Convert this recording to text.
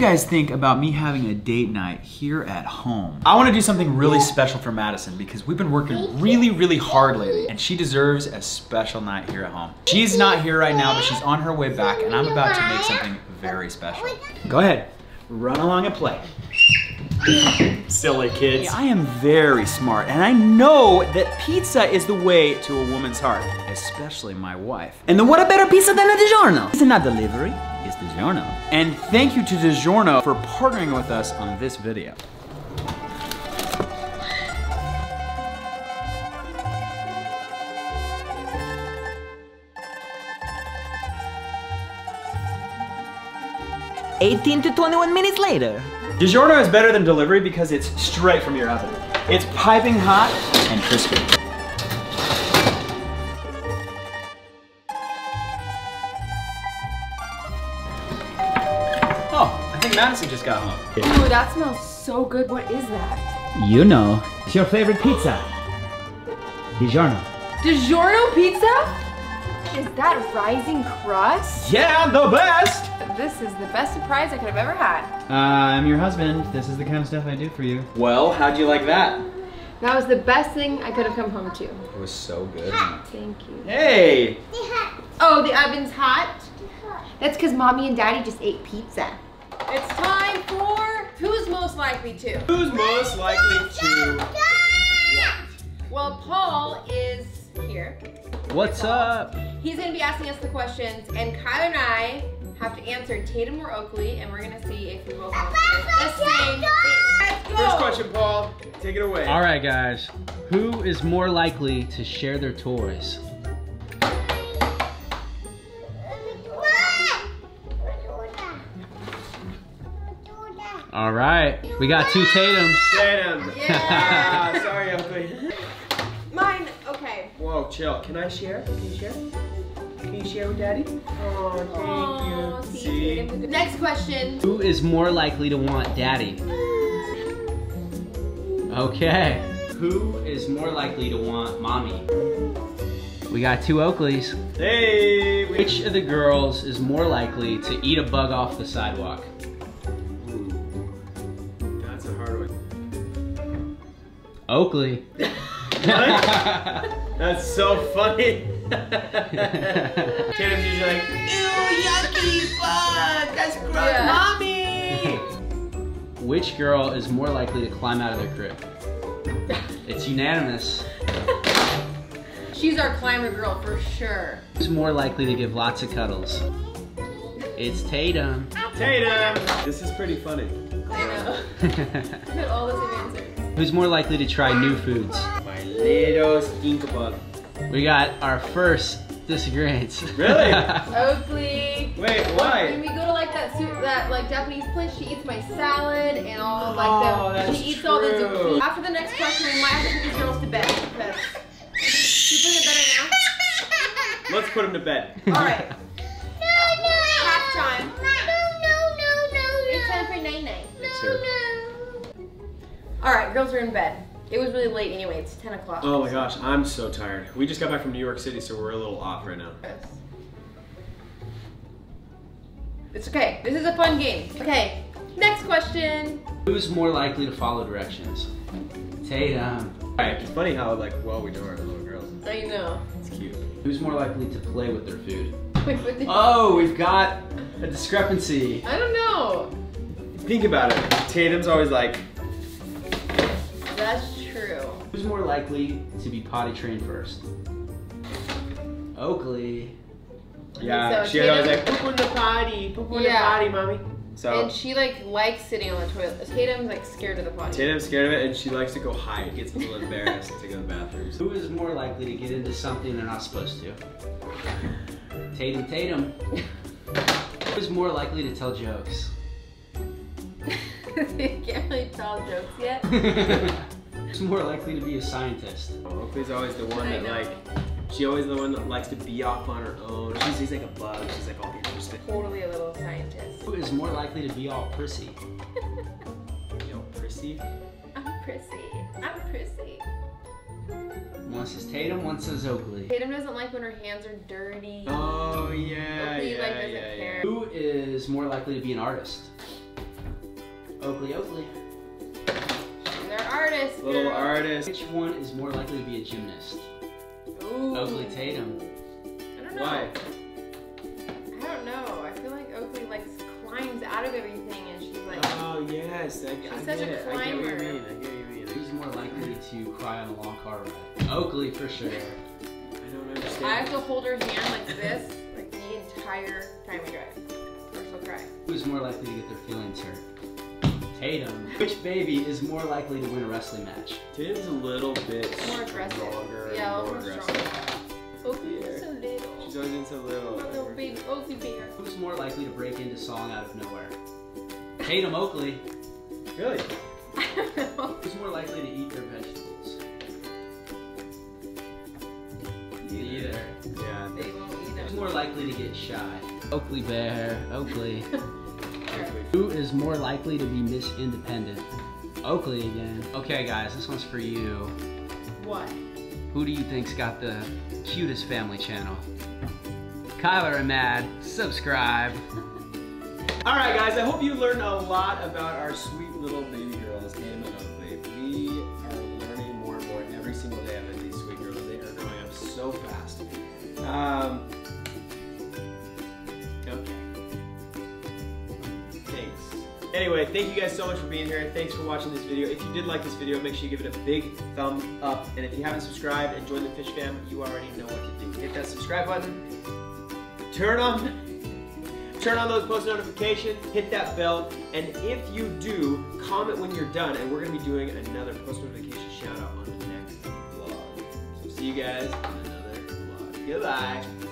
guys think about me having a date night here at home? I want to do something really special for Madison because we've been working really, really hard lately and she deserves a special night here at home. She's not here right now, but she's on her way back and I'm about to make something very special. Go ahead, run along and play. Silly kids. I am very smart and I know that pizza is the way to a woman's heart, especially my wife. And then what a better pizza than a DiGiorno? It's not delivery, it's DiGiorno. And thank you to DiGiorno for partnering with us on this video. Eighteen to twenty-one minutes later. DiGiorno is better than delivery because it's straight from your oven. It's piping hot and crispy. Oh, I think Madison just got home. Ooh, that smells so good. What is that? You know, it's your favorite pizza. DiGiorno. DiGiorno pizza? Is that rising crust? Yeah, the best! This is the best surprise I could have ever had. Uh, I'm your husband. This is the kind of stuff I do for you. Well, how'd you like that? That was the best thing I could have come home to. It was so good. Thank you. Hey! Oh, the oven's hot? That's because mommy and daddy just ate pizza. It's time for who's most likely to. Who's most likely to? Well, Paul is here. What's up? He's gonna be asking us the questions, and Kyler and I have to answer Taytum or Oakley, and we're gonna see if we both answer the same thing. Let's go! First question, Paul. Take it away. All right, guys. Who is more likely to share their toys? All right. We got two Taytums. Taytum. Yeah. Ah, sorry, Oakley. Mine, okay. Whoa, chill. Can I share? Can you share? Can you share with Daddy? Oh, thank Aw, you. see, See? Next question. Who is more likely to want daddy? Okay. Who is more likely to want mommy? We got two Oakleys. Hey. Which of the girls is more likely to eat a bug off the sidewalk? Ooh. That's a hard one. Oakley. That's so funny. Taytum's usually like, ew, yucky bug. That's gross, Yeah. mommy. Which girl is more likely to climb out of their crib? It's unanimous. She's our climber girl for sure. Who's more likely to give lots of cuddles? It's Taytum. Taytum. This is pretty funny. I know. Look at all the same answers. Who's more likely to try new foods? My little skink bug. We got our first disagreements. Really? Oakley. Wait, When why? we go to like that soup, that like Japanese place, she eats my salad and all like Oh, the that's she eats all the true. zucchini. After the next question, we might have to put these girls to bed because you put it better Let's put them to bed. now. All right, half time. No, no, no, It's time for night night. Thanks, sir. All right, girls are in bed. It was really late anyway. It's 10 o'clock. Oh my gosh, I'm so tired. We just got back from New York City, so we're a little off right now. It's okay. This is a fun game. Okay, next question. Who's more likely to follow directions? Taytum. Alright, It's funny how like well we know our little girls. I know. It's cute. who's more likely to play with their food? Wait, what did- Oh, we've got a discrepancy. I don't know. Think about it. Taytum's always like, That's true. Who's more likely to be potty trained first? Oakley. yeah, So she always Taytum- like poop in the potty, poop in Yeah. the potty, mommy. So And she like likes sitting on the toilet. Taytum's like scared of the potty. Taytum's scared of it, and she likes to go hide. Gets a little embarrassed to go to the bathroom. Who is more likely to get into something they're not supposed to? Taytum Taytum. Who's more likely to tell jokes? you can't really tell jokes yet. Who's more likely to be a scientist? Oakley's always the one I that know. like, she always the one that likes to be off on her own. She's, she's like a bug. She's like all interested. Totally a little scientist. Who is more likely to be all prissy? Yo, prissy. I'm prissy. I'm prissy. One says Taytum, one says Oakley. Taytum doesn't like when her hands are dirty. Oh yeah, Oakley, yeah, like, doesn't yeah, care. yeah. Who is more likely to be an artist? Oakley, Oakley. They're. Little girl. artist. Which one is more likely to be a gymnast? Ooh. Oakley Taytum. I don't know. Why? I don't know. I feel like Oakley like climbs out of everything and she's like. Oh yes, I, She's I such get a it. I get what you climber. mean. I get what you mean. Who's more likely to cry on a long car ride? Oakley for sure. I don't understand. I have to hold her hand like this, like the entire time we drive. Or she'll cry. Who's more likely to get their feelings hurt? Taytum. Which baby is more likely to win a wrestling match? Taytum's a little bit More aggressive. stronger. Yeah, more little more aggressive. stronger. Oakley is so little. She's always been so little. My little baby Oakley bear. Who's more likely to break into song out of nowhere? Taytum Oakley. Really? I don't know. Who's more likely to eat their vegetables? Neither. Yeah. They won't eat them. Who's more likely to get shy? Oakley Bear. Oakley. Who is more likely to be Miss Independent? Oakley again. Okay, guys, this one's for you. What? Who do you think's got the cutest family channel? Kyler and Mad, subscribe. All right, guys. I hope you learned a lot about our sweet little baby girls, Taytum and Oakley. We are learning more and more every single day about these sweet girls. They are growing up so fast. Um, Anyway, thank you guys so much for being here. Thanks for watching this video. If you did like this video, make sure you give it a big thumb up. And if you haven't subscribed and joined the Fish Fam, you already know what to do. Hit that subscribe button. Turn on turn on those post notifications, hit that bell, and if you do, comment when you're done, and we're gonna be doing another post notification shout out on the next vlog. So see you guys in another vlog. Goodbye.